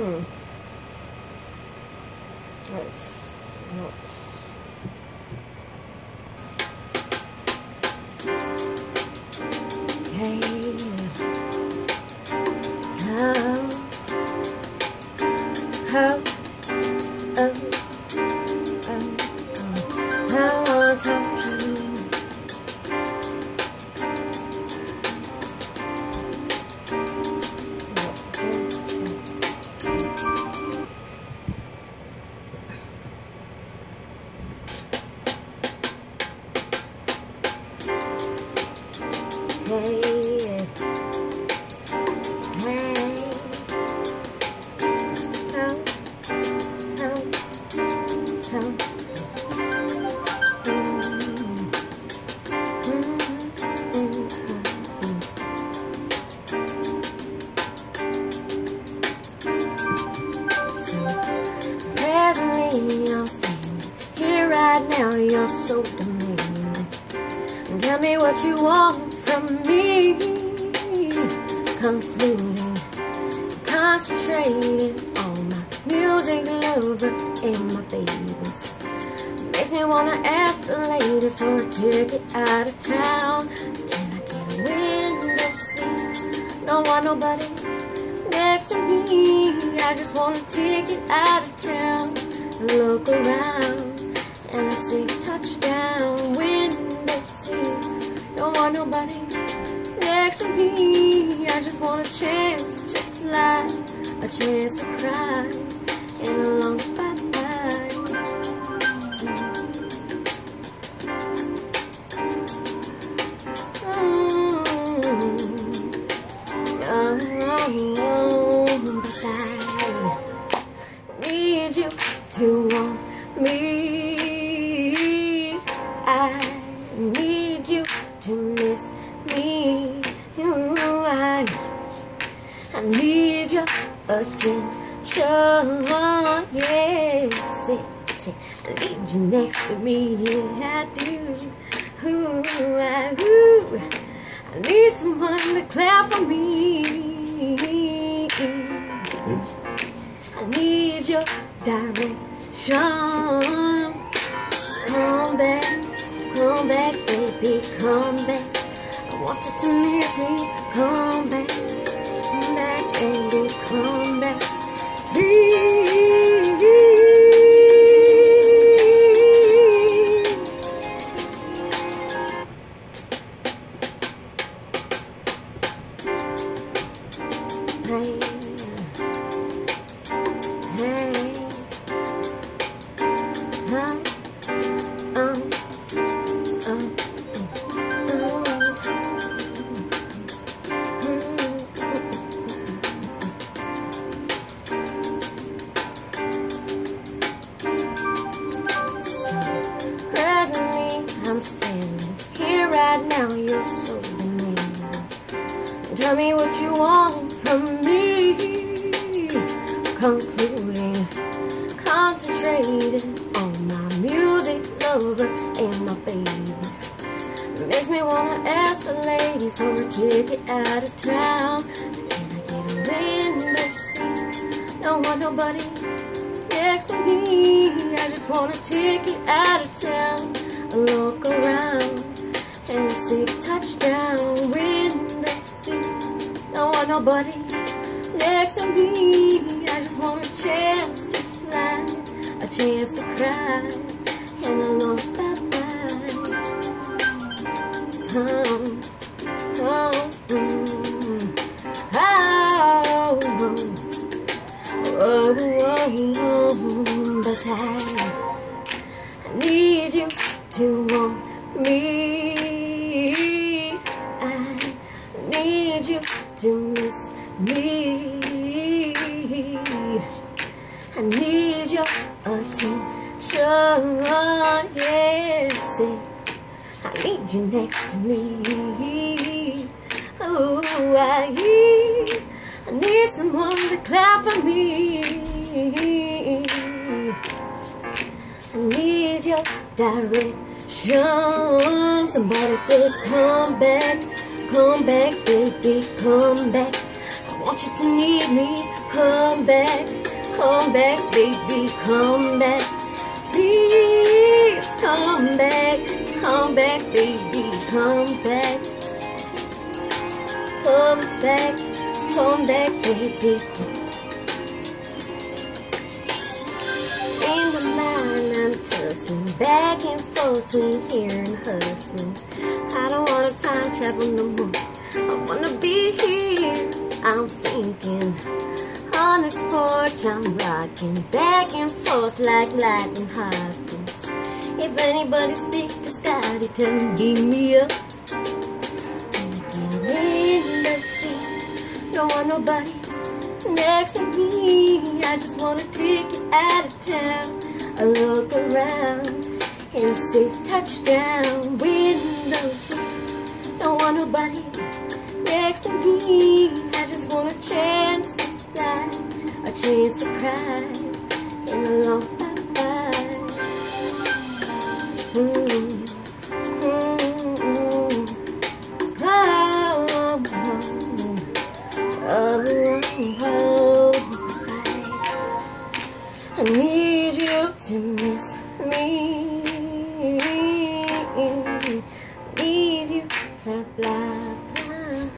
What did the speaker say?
Hmm. You're so demanding. Tell me what you want from me. Concluding, concentrating on my music lover and my babies. Makes me wanna ask the lady for a ticket out of town. Can I get a window seat? Don't want nobody next to me. I just want a ticket out of town. Look around and I see touchdown window seat. Don't want nobody next to me. I just want a chance to fly, a chance to cry, I need your attention. Yes, yes, I need you next to me. Yeah, I do. Ooh, I, ooh. I need someone to clap for me. I need your direction. Come back, come back, baby, come back. I want you to miss me. Come back, come a ticket out of town. Can I get a window seat? Don't want nobody next to me. I just want a ticket out of town. I look around and see touchdown window seat. Don't want nobody next to me. I just want a chance to fly, a chance to cry, and a long need your attention. I need you next to me. Oh, I, I need someone to clap for me. I need your direction. Somebody said, Come back, come back, baby, come back. I want you to need me. come back, come back, baby, come back. Please come back, come back, baby, come back. Come back, come back, baby. In the mind, I'm tussling back and forth between here and Houston. I don't wanna time travel no more. I wanna be here. I'm thinking I'm rocking back and forth like Lightnin' Hopkins. If anybody speaks to Scotty, tell him beat me up. Again in the seat, don't want nobody next to me. I just wanna take you out of town. I look around and safe touchdown. Window seat, don't want nobody next to me. I just want a chance I chase the cry in a long time. Mm Oh, oh, oh, oh, I need.